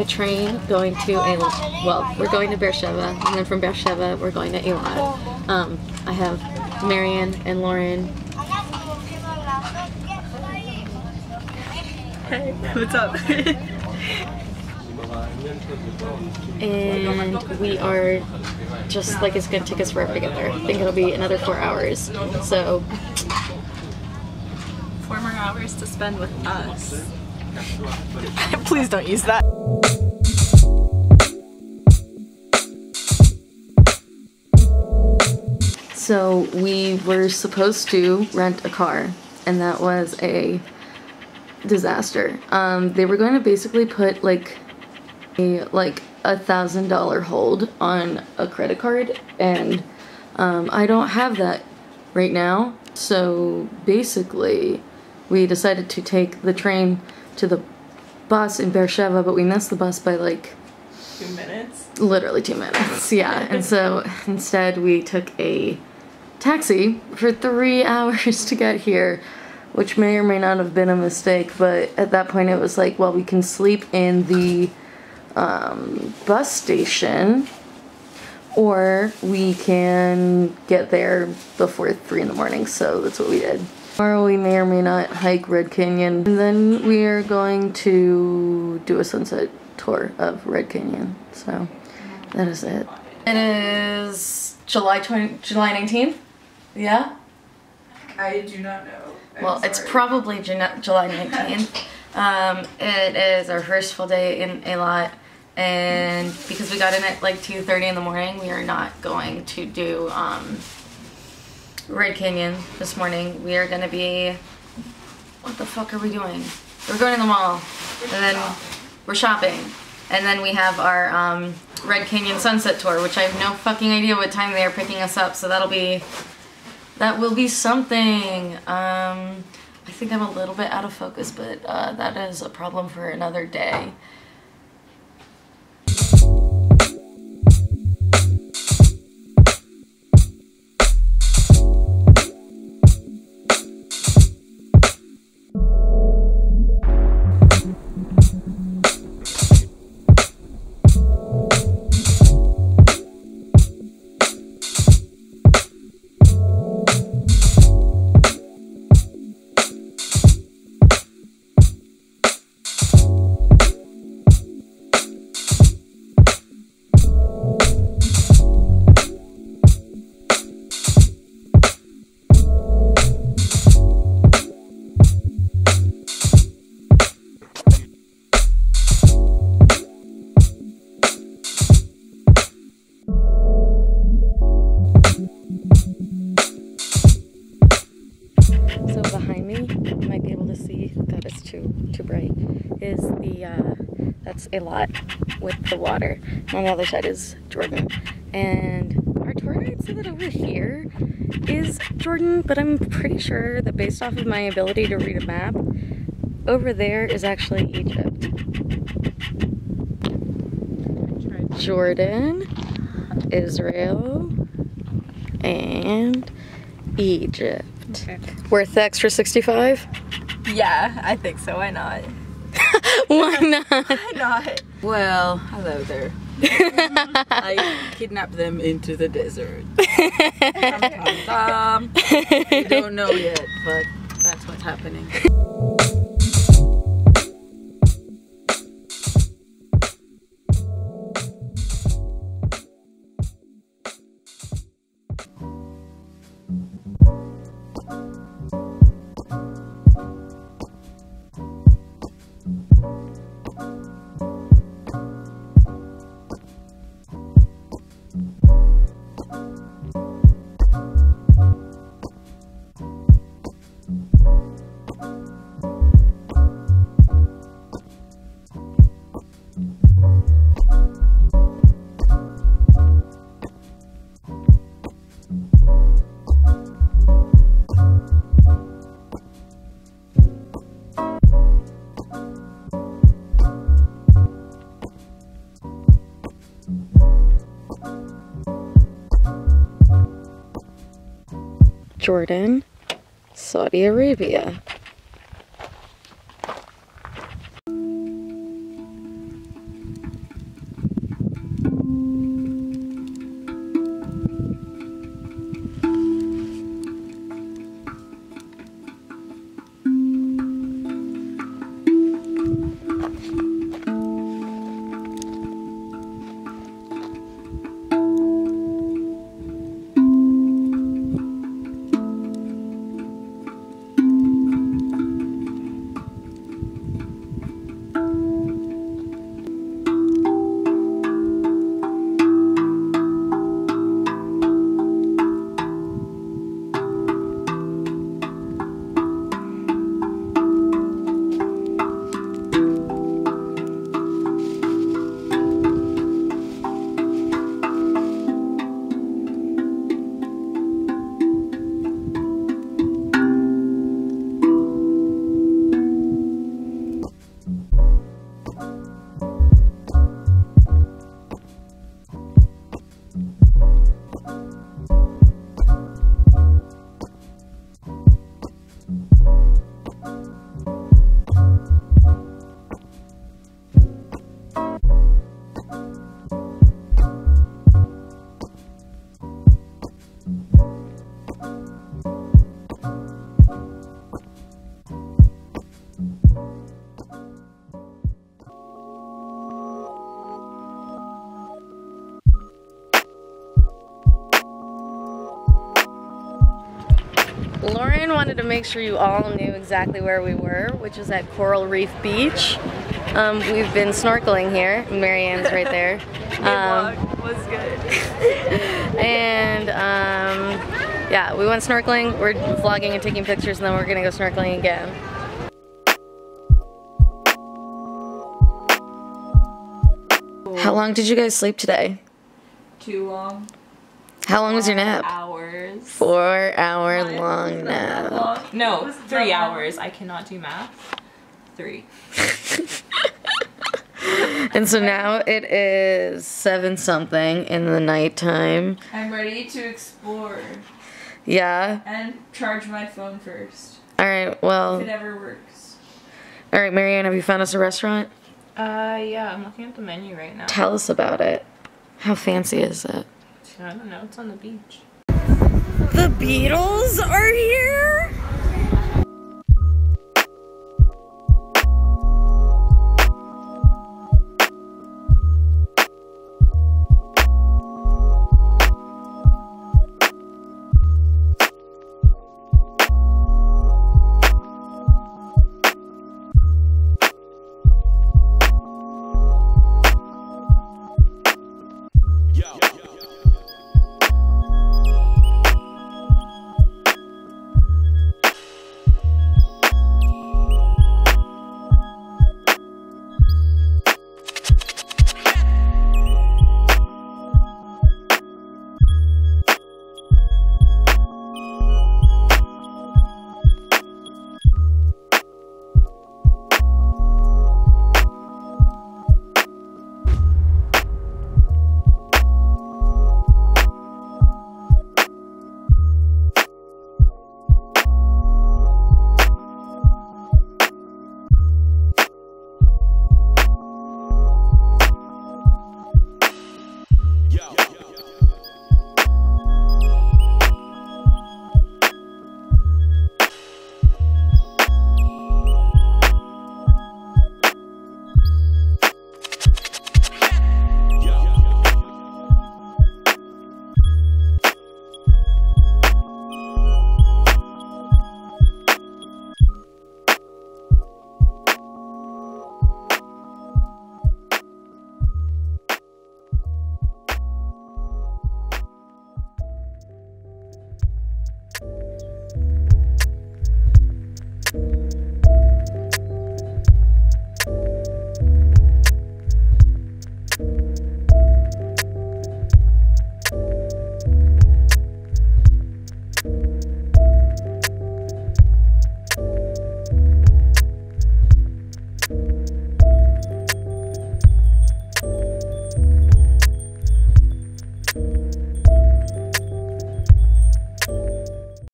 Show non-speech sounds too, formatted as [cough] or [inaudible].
a train going to a well, we're going to Beersheba, and then from Beersheba we're going to Eilat. Um, I have Marianne and Lauren. Hey, what's up? and we are just like it's gonna take us forever to get there. I think it'll be another four hours. So Four more hours to spend with us. [laughs] Please don't use that. so we were supposed to rent a car, and that was a disaster. Um, they were going to basically put like a like a thousand dollar hold on a credit card, and um, I don't have that right now. So basically, we decided to take the train to the bus in Beersheba, but we missed the bus by like Two minutes. literally two minutes. Yeah, and so instead we took a taxi for three [laughs] hours to get here, which may or may not have been a mistake. But at that point, it was like, well, we can sleep in the um, bus station, or we can get there before three in the morning. So that's what we did. Tomorrow we may or may not hike Red Canyon, and then we are going to do a sunset tour of Red Canyon. So that is it. It is July 20, July 19th. Yeah. I do not know. I'm Well, it's probably July 19th. um, it is our first full day in Eilat, and because we got in at like 2:30 in the morning, we are not going to do um, Red Canyon this morning. We are gonna be. What the fuck are we doing? We're going to the mall, and then we're shopping, and then we have our um, Red Canyon Sunset Tour, which I have no fucking idea what time they are picking us up. So that'll be that will be something. Um, I think I'm a little bit out of focus, but uh, that is a problem for another day. Me, you might be able to see. God, it's too too bright. Is the uh, that's a lot with the water. And on the other side is Jordan, and our tour guide said that over here is Jordan, but I'm pretty sure that based off of my ability to read a map, over there is actually Egypt. Jordan, Israel, and Egypt. Okay. Worth the extra 65? Yeah, I think so. Why not? [laughs] Why not? [laughs] Why not? Well, hello there. [laughs] I kidnapped them into the desert. Dum, dum, dum. We don't know yet, but that's what's happening. Jordan, Saudi Arabia. Lauren wanted to make sure you all knew exactly where we were, which is at Coral Reef Beach. Um, we've been snorkeling here. Marianne's right there. [laughs] Um, Vlog was good. [laughs] and um, yeah, we went snorkeling. We're vlogging and taking pictures, and then we're gonna go snorkeling again. How long did you guys sleep today? Too long. How long was your nap? Hours. Four hour What? long Is that that nap. long? No, three that long? hours. I cannot do math. Three. [laughs] And so now it is seven something in the nighttime. I'm ready to explore Yeah. and charge my phone first. All right. Well. If it ever works. All right, Marianne. Have you found us a restaurant? Uh, yeah, I'm looking at the menu right now. Tell us about it. How fancy is it? I don't know. It's on the beach. The Beatles are here.